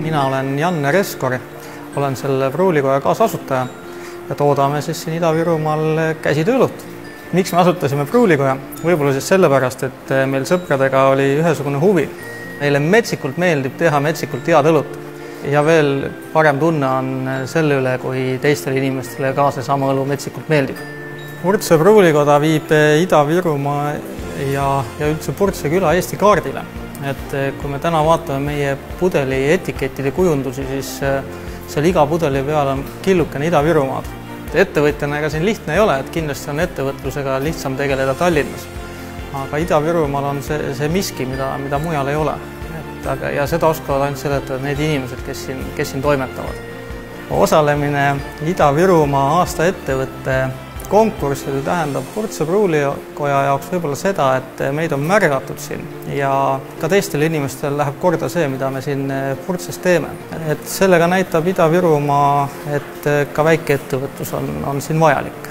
mina olen Janne Reskor, olen selle pruulikoja kaasasutaja ja toodame siis siin Ida-Virumaal käsitööõlut. miks me asutasime pruulikoja? võib-olla siis sellepärast, et meil sõpradega oli ühesugune huvi. meile metsikult meeldib teha metsikult head õlut ja veel parem tunne on selle üle, kui teistele inimestele ka seesama õlu metsikult meeldib. Purtse pruulikoda viib Ida-Virumaa ja, ja üldse Purtse küla Eesti kaardile et kui me täna vaatame meie pudeli etikettide kujundusi, siis seal iga pudeli peal on killukene Ida-Virumaad. ettevõtjana ega siin lihtne ei ole, et kindlasti on ettevõtlusega lihtsam tegeleda Tallinnas. aga Ida-Virumaal on see, see miski, mida, mida mujal ei ole. et aga, ja seda oskavad ainult seletada need inimesed, kes siin, kes siin toimetavad. osalemine Ida-Virumaa aasta ettevõtte konkursil tähendab Purtse pruulikoja jaoks võib-olla seda, et meid on märgatud siin ja ka teistel inimestel läheb korda see, mida me siin Purtses teeme. et sellega näitab Ida-Virumaa, et ka väikeettevõtlus on, on siin vajalik